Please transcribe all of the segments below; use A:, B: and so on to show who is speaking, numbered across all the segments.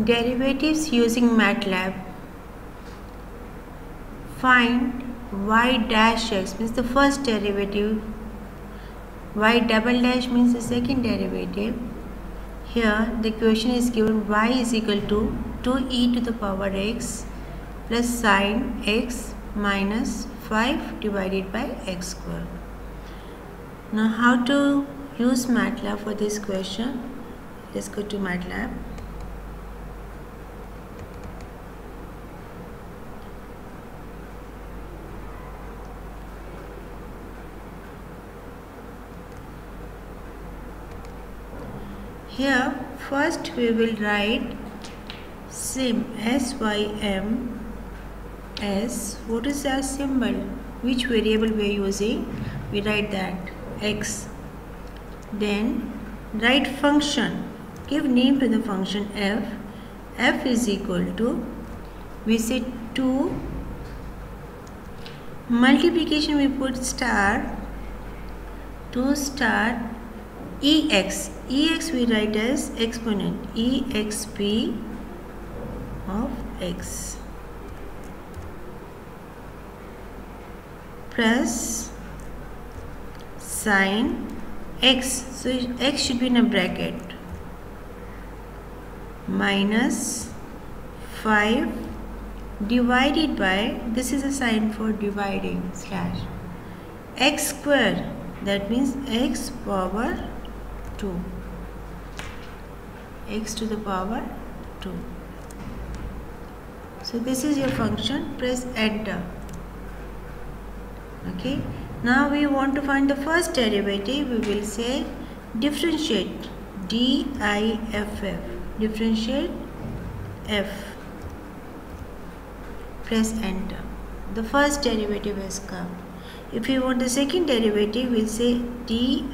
A: derivatives using MATLAB. Find y dash x means the first derivative. Y double dash means the second derivative. Here the equation is given y is equal to 2e to the power x plus sine x minus 5 divided by x square. Now how to use MATLAB for this question? Let's go to MATLAB Here first we will write sim sym as what is our symbol? Which variable we are using? We write that x. Then write function. Give name to the function f. F is equal to we say 2 multiplication we put star 2 star ex ex we write as exponent. Exp of x plus sine x. So x should be in a bracket. Minus 5 divided by this is a sign for dividing slash. X square. That means x power 2 x to the power 2 so this is your function. Press enter. Okay. Now we want to find the first derivative. We will say differentiate diff differentiate f. Press enter. The first derivative has come. If you want the second derivative we'll say diff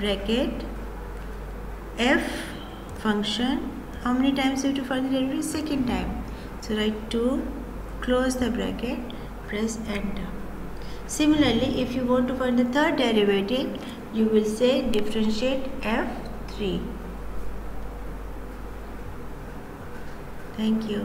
A: bracket f function how many times you have to find the derivative? Second time. So write 2 close the bracket press enter. Similarly if you want to find the third derivative you will say differentiate f3 thank you